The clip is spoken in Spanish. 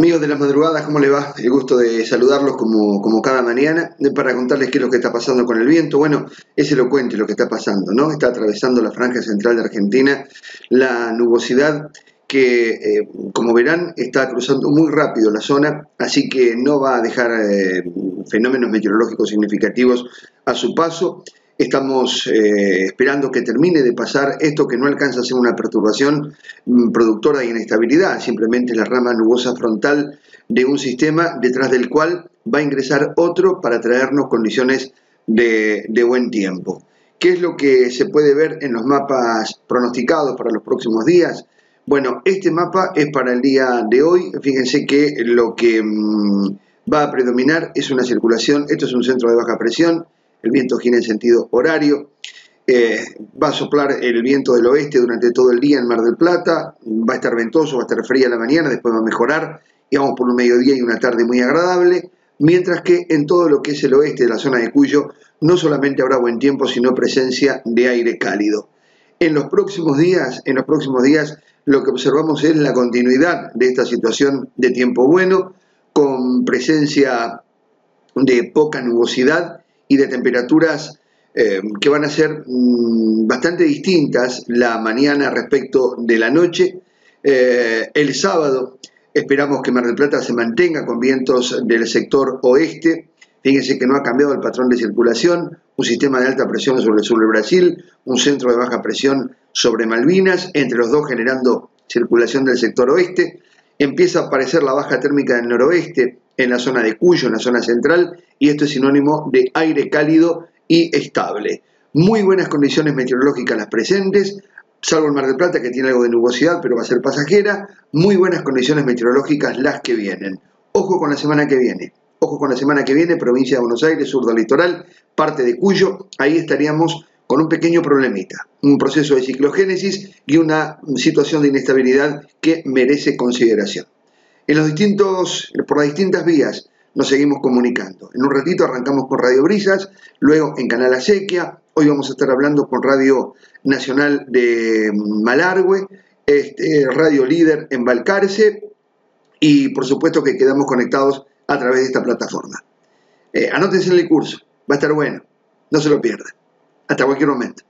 Amigos de las madrugadas, ¿cómo le va? El gusto de saludarlos como, como cada mañana para contarles qué es lo que está pasando con el viento. Bueno, es elocuente lo que está pasando, ¿no? Está atravesando la franja central de Argentina la nubosidad que, eh, como verán, está cruzando muy rápido la zona, así que no va a dejar eh, fenómenos meteorológicos significativos a su paso. Estamos eh, esperando que termine de pasar esto que no alcanza a ser una perturbación mm, productora de inestabilidad, simplemente la rama nubosa frontal de un sistema detrás del cual va a ingresar otro para traernos condiciones de, de buen tiempo. ¿Qué es lo que se puede ver en los mapas pronosticados para los próximos días? Bueno, este mapa es para el día de hoy. Fíjense que lo que mm, va a predominar es una circulación, esto es un centro de baja presión, el viento gira en sentido horario, eh, va a soplar el viento del oeste durante todo el día en Mar del Plata, va a estar ventoso, va a estar fría la mañana, después va a mejorar y vamos por un mediodía y una tarde muy agradable, mientras que en todo lo que es el oeste de la zona de Cuyo no solamente habrá buen tiempo, sino presencia de aire cálido. En los próximos días, en los próximos días lo que observamos es la continuidad de esta situación de tiempo bueno, con presencia de poca nubosidad y de temperaturas eh, que van a ser mm, bastante distintas la mañana respecto de la noche. Eh, el sábado esperamos que Mar del Plata se mantenga con vientos del sector oeste. Fíjense que no ha cambiado el patrón de circulación, un sistema de alta presión sobre el sur de Brasil, un centro de baja presión sobre Malvinas, entre los dos generando circulación del sector oeste. Empieza a aparecer la baja térmica del noroeste, en la zona de Cuyo, en la zona central, y esto es sinónimo de aire cálido y estable. Muy buenas condiciones meteorológicas las presentes, salvo el Mar del Plata que tiene algo de nubosidad, pero va a ser pasajera. Muy buenas condiciones meteorológicas las que vienen. Ojo con la semana que viene. Ojo con la semana que viene, provincia de Buenos Aires, sur del litoral, parte de Cuyo, ahí estaríamos con un pequeño problemita, un proceso de ciclogénesis y una situación de inestabilidad que merece consideración. En los distintos, por las distintas vías nos seguimos comunicando. En un ratito arrancamos con Radio Brisas, luego en Canal Acequia, hoy vamos a estar hablando con Radio Nacional de Malargüe, este, Radio Líder en Balcarce y por supuesto que quedamos conectados a través de esta plataforma. Eh, anótense en el curso, va a estar bueno, no se lo pierdan. Hasta cualquier momento.